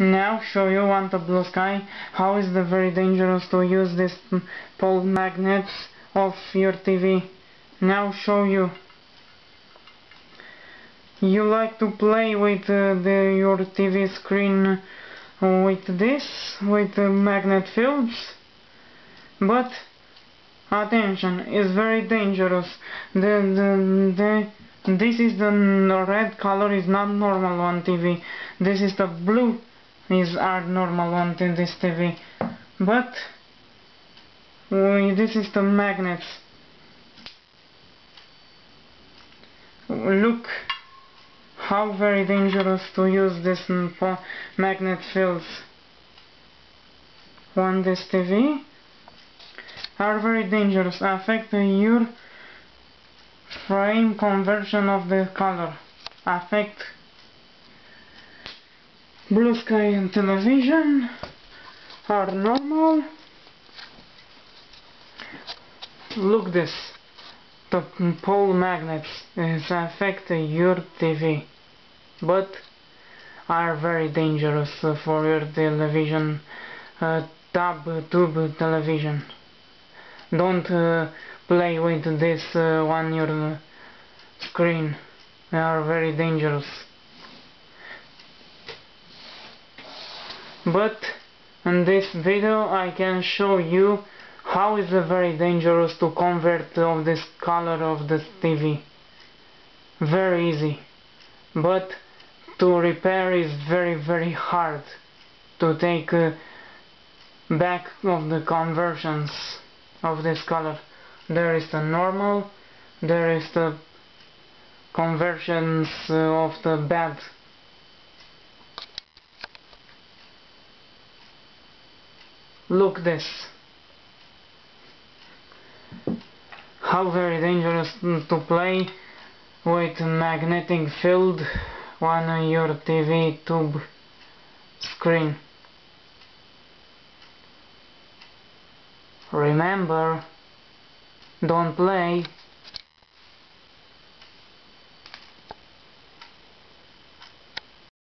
Now show you on the blue sky how is it very dangerous to use this pole magnets of your TV. Now show you. You like to play with uh, the, your TV screen with this, with the magnet fields, but attention, it's very dangerous. The, the, the, this is the red color is not normal on TV. This is the blue is are normal on this TV but this is the magnets look how very dangerous to use this magnet fields. On this TV are very dangerous affect your frame conversion of the color. Affect blue sky and television are normal. Look this. The pole magnets is affect your TV but are very dangerous for your television uh, tab tube television. Don't uh, play with this uh, your screen. They are very dangerous but in this video I can show you how is it very dangerous to convert of this color of the TV very easy. But to repair is very very hard to take uh, back of the conversions of this color. There is the normal there is the conversions uh, of the bad look this. How very dangerous to play with magnetic field on your TV tube screen. Remember don't play